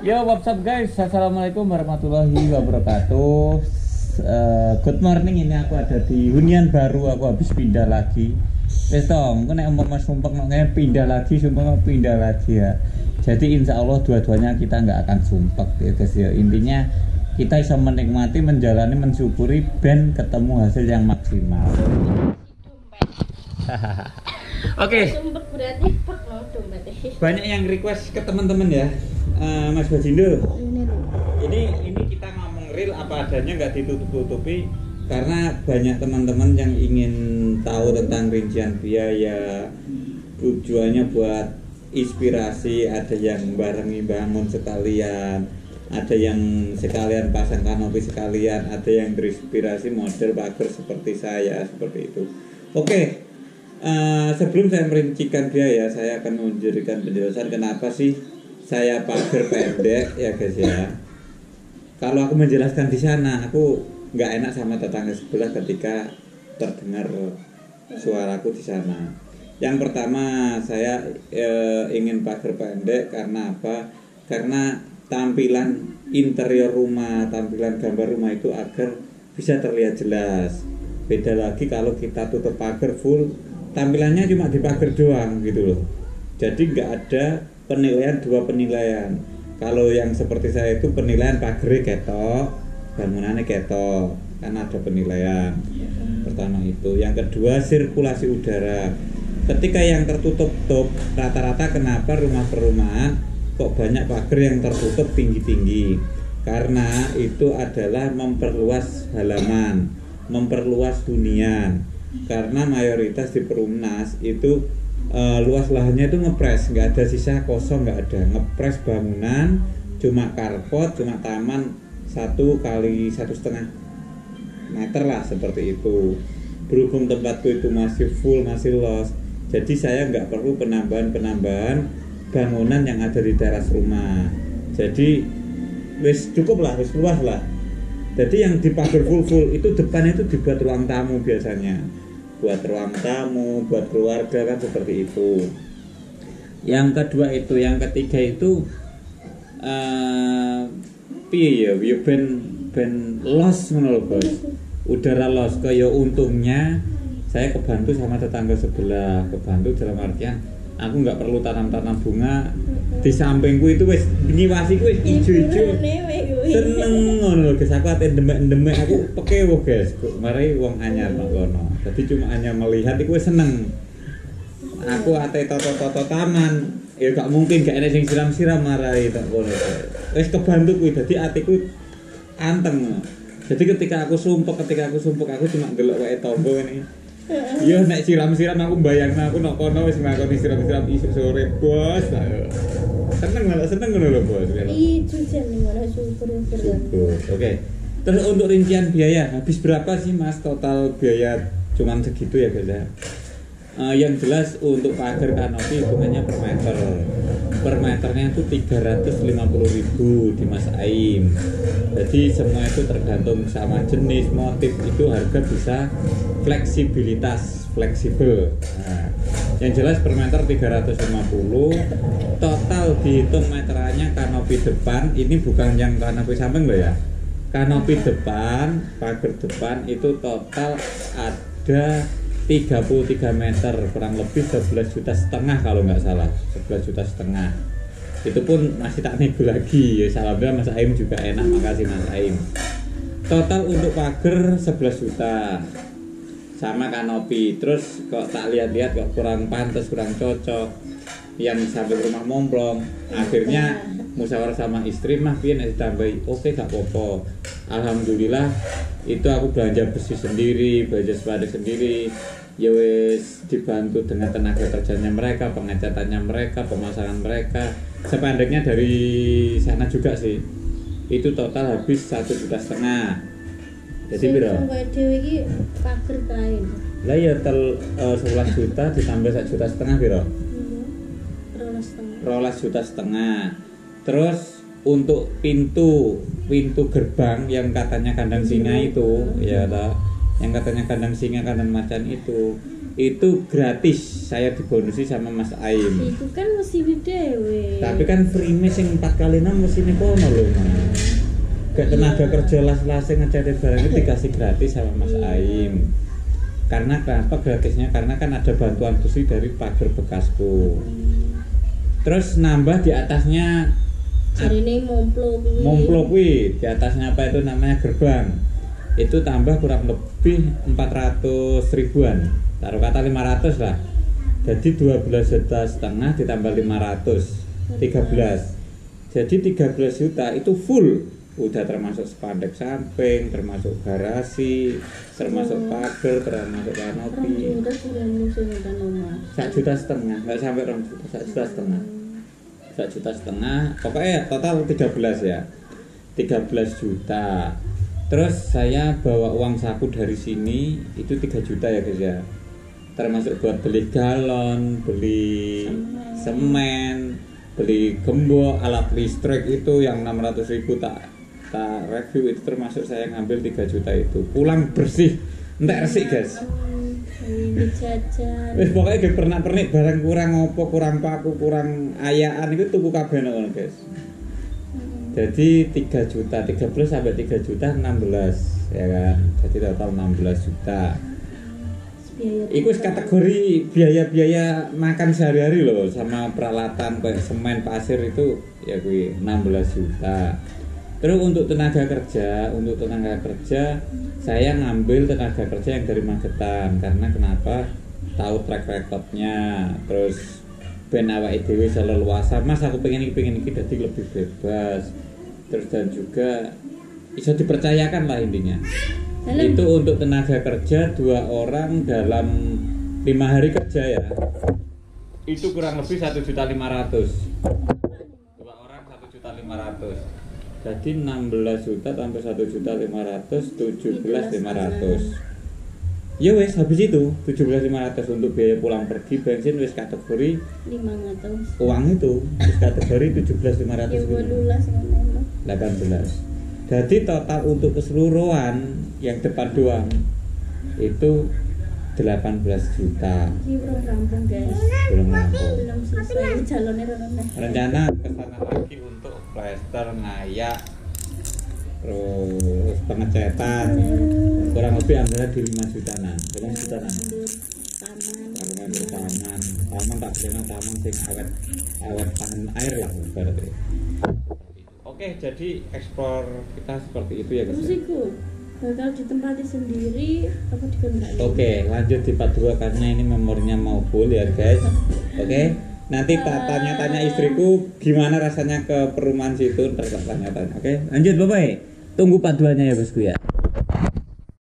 Yo, what's up guys? Assalamualaikum warahmatullahi wabarakatuh. Uh, good morning, ini aku ada di hunian baru. Aku habis pindah lagi. Wes tong, aku nek umpama sumpah nongnya pindah lagi, sumpah pindah lagi ya. Jadi insya Allah dua-duanya kita nggak akan sumpah ya guys ya. Intinya kita bisa menikmati, menjalani, mensyukuri ben ketemu hasil yang maksimal. Oke. Dompet. Banyak yang request ke teman-teman ya. Eh, Mas Bajindo. Ini loh. Ini ini kita ngomong real apa adanya nggak ditutup-tutupi karena banyak teman-teman yang ingin tahu tentang rincian biaya tujuannya buat inspirasi ada yang barengi bangun sekalian ada yang sekalian pasang kanopi sekalian ada yang terinspirasi model pagar seperti saya seperti itu oke eh, sebelum saya merincikan biaya saya akan memberikan penjelasan kenapa sih saya pagar pendek ya guys ya. Kalau aku menjelaskan di sana aku nggak enak sama tetangga sebelah ketika terdengar suaraku di sana. Yang pertama saya eh, ingin pagar pendek karena apa? Karena tampilan interior rumah tampilan gambar rumah itu agar bisa terlihat jelas. Beda lagi kalau kita tutup pagar full tampilannya cuma di pagar doang gitu loh. Jadi nggak ada penilaian dua penilaian. Kalau yang seperti saya itu penilaian pagar ketok bangunannya ketok kan ada penilaian pertama itu. Yang kedua sirkulasi udara. Ketika yang tertutup top rata-rata kenapa rumah perumahan kok banyak pagar yang tertutup tinggi-tinggi? Karena itu adalah memperluas halaman memperluas hunian. Karena mayoritas di perumnas itu eh, luas lahannya itu ngepres nggak ada sisa kosong nggak ada. Ngepres bangunan cuma karpot cuma taman satu kali satu setengah meter lah seperti itu. Berhubung tempatku itu masih full masih los jadi saya nggak perlu penambahan-penambahan bangunan yang ada di teras rumah. Jadi wis cukup lah wis luas lah. Jadi yang dipagar full full itu depannya itu dibuat ruang tamu biasanya buat ruang tamu buat keluarga kan seperti itu. Yang kedua itu yang ketiga itu eh piye ya ya ben ben los ngono bos. Udara los kaya untungnya saya kebantu sama tetangga sebelah. Kebantu dalam artian aku nggak perlu tanam-tanam bunga. Di sampingku itu wes nyiwasi wes ijo-ijo seneng ngono guys aku ate demek-demek aku pekewo guys kok mari wong anyar nang kono. Jadi cuma hanya melihat iku seneng. Aku ate toto-toto taman. Ya gak mungkin gak enek sing siram-siram marai tak kono wis kebantu kuwi dadi atiku anteng. Jadi ketika aku sumpek ketika aku sumpek aku cuma ndelok wae tombo ini Iya nek siram-siram aku bayang aku nok kono wis nglakoni siram-siram isuk sore bos. Seneng malah seneng ngono lho bos. Ih, cucian nih mana syukur syukur. Oke. Terus untuk rincian biaya habis berapa sih Mas total biaya cuman segitu ya guys ya? Eh, yang jelas untuk pagar kanopi hitungannya per meter per meternya itu 350.000 di Mas Aim jadi semua itu tergantung sama jenis motif itu harga bisa fleksibilitas fleksibel nah, yang jelas per meter 350 total dihitung meterannya kanopi depan ini bukan yang kanopi samping loh ya. Kanopi depan pagar depan itu total ada 33 meter kurang lebih 11 juta setengah kalau nggak salah 11 juta setengah. Itu pun masih tak nego lagi ya salamnya Mas Aim juga enak makasih Mas Aim. Total untuk pagar 11 juta sama kanopi terus kok tak lihat-lihat kok kurang pantas kurang cocok. Yang sampai rumah momplong akhirnya musyawarah sama istri mah pian ditambahi oke gak apa-apa. Alhamdulillah itu aku belanja besi sendiri belanja sepatu sendiri. Ya wes dibantu dengan tenaga kerjanya mereka pengecatannya mereka pemasangan mereka. Sependeknya dari sana juga sih. Itu total habis satu juta setengah jadi biro Sampai dewi iki pager kain. lah ya tel eh, 11 juta ditambah 1 juta setengah biro Iya. Rolas juta setengah. Terus untuk pintu pintu gerbang yang katanya kandang singa itu ya lah yang katanya kandang singa kandang macan itu itu gratis. Saya dibonusi sama Mas Aim. Iku kan mesti dewe. tapi kan free sing 4 kali 6 mesinnya kono lho Mas gak tenaga kerja las-lase ngecadet barang itu dikasih gratis sama Mas Iya. Aim. Karena kenapa? Gratisnya karena kan ada bantuan besi dari pagar bekasku. Terus nambah di atasnya momplo kuwi. Momplo kuwi. Di atasnya apa itu namanya? Gerbang. Itu tambah kurang lebih 400 ribuan. Taruh kata 500 lah. Jadi 12 juta setengah ditambah 500 13 jadi 13 juta itu full udah termasuk spandek samping termasuk garasi termasuk pagar termasuk kanopi. Satu juta setengah nggak sampai rong juta satu juta setengah. Satu juta setengah pokoknya total 13 ya. 13 juta. Terus saya bawa uang saku dari sini itu 3 juta ya guys ya. Termasuk buat beli galon beli semen. beli gembok alat listrik itu yang 600 ribu tak tak review itu termasuk saya ngambil 3 juta itu pulang bersih entek resik guys Ini jajan. Wis pokoknya ge pernak-pernik barang kurang opo, kurang paku, kurang ayaan itu tuku kabeh ngono, guys. Jadi 3 juta, 13 sampai 3 juta 16 ya kan. Jadi total 16 juta. Iku wis kategori biaya-biaya makan sehari-hari loh sama peralatan kayak semen, pasir itu ya kuwi 16 juta. Terus untuk tenaga kerja, untuk tenaga kerja saya ngambil tenaga kerja yang dari Magetan karena kenapa? Tahu track recordnya, terus ben awake dhewe iso leluasa. Mas aku pengen iki pengen iki dadi lebih bebas. Terus dan juga bisa dipercayakan lah intinya Dalam itu untuk tenaga kerja dua orang dalam lima hari kerja ya itu kurang lebih satu juta lima ratus dua orang satu juta lima ratus jadi 16 juta tambah satu juta lima ratus tujuh belas lima ratus. ya wes habis itu tujuh belas lima ratus untuk biaya pulang pergi bensin wes kategori lima ngatus. uang itu wes kategori tujuh belas lima ratus Ya belulas ngono. 18 jadi total untuk keseluruhan yang depan doang itu 18 juta. Belum rampung guys. belum rampung Belum selesai. Rono rencana ke sana lagi untuk plester ngayak terus pengecetan. Kurang lebih anggaran di 5 jutaan 5 jutaan Taman. karena taman taman tak kena taman sing awet awet tahan air lah berarti. Oke jadi ekspor kita seperti itu ya guys bakal ditempati sendiri apa dikembali? Oke, lanjut di part 2 karena ini memorinya mau full ya guys. Oke, nanti tak tanya-tanya istriku gimana rasanya ke perumahan situ, ntar tanya-tanya. Oke, lanjut bye bye. Tunggu part 2 nya ya bosku ya.